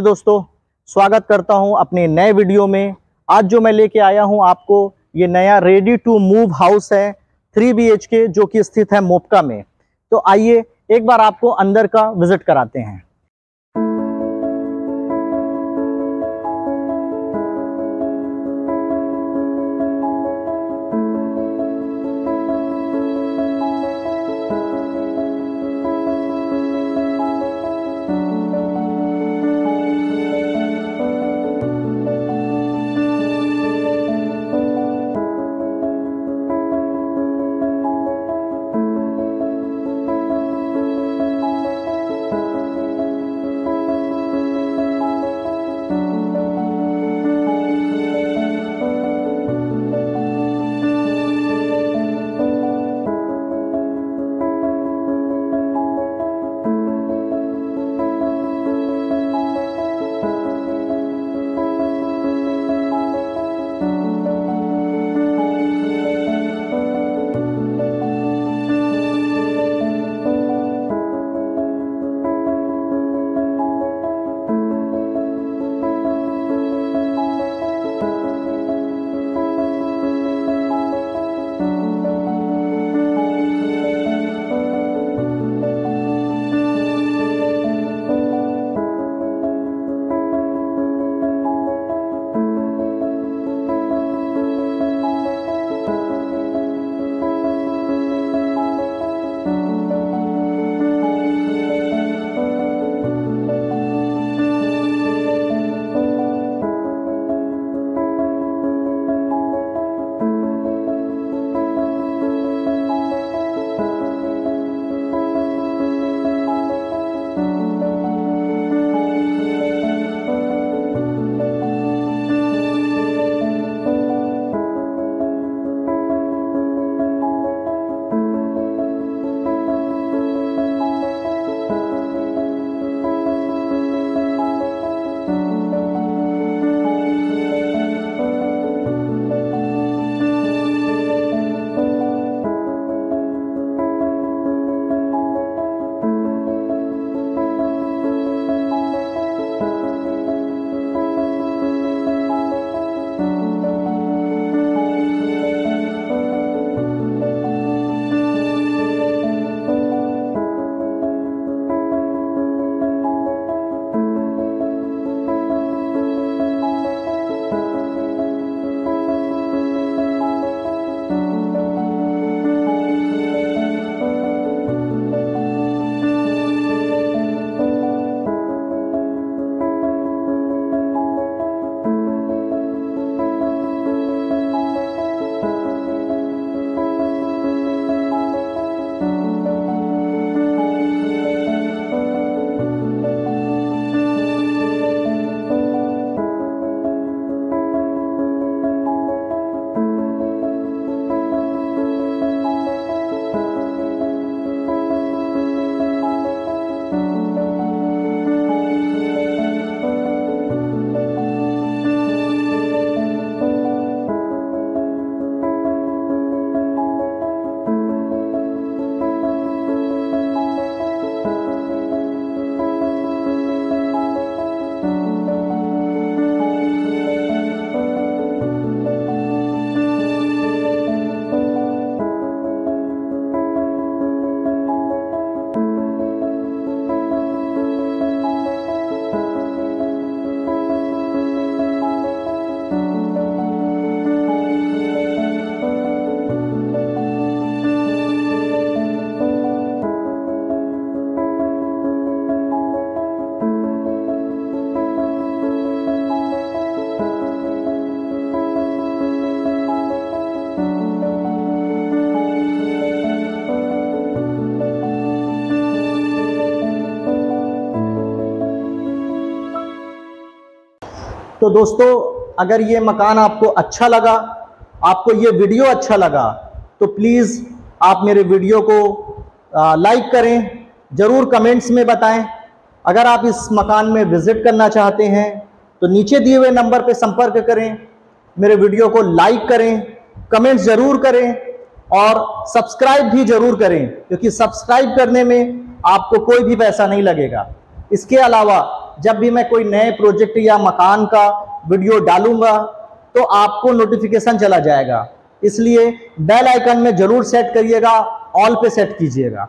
दोस्तों, स्वागत करता हूँ अपने नए वीडियो में। आज जो मैं लेके आया हूँ आपको, ये नया रेडी टू मूव हाउस है थ्री बीएच के जो कि स्थित है मोपका में। तो आइए एक बार आपको अंदर का विज़िट कराते हैं। तो दोस्तों, अगर ये मकान आपको अच्छा लगा, आपको ये वीडियो अच्छा लगा तो प्लीज़ आप मेरे वीडियो को लाइक करें, ज़रूर कमेंट्स में बताएँ। अगर आप इस मकान में विज़िट करना चाहते हैं तो नीचे दिए हुए नंबर पर संपर्क करें, मेरे वीडियो को लाइक करें कमेंट्स ज़रूर करें, और सब्सक्राइब भी ज़रूर करें, क्योंकि सब्सक्राइब करने में आपको कोई भी पैसा नहीं लगेगा। इसके अलावा जब भी मैं कोई नए प्रोजेक्ट या मकान का वीडियो डालूँगा तो आपको नोटिफिकेशन चला जाएगा। इसलिए बेल आइकन में ज़रूर सेट करिएगा ऑल पे सेट कीजिएगा।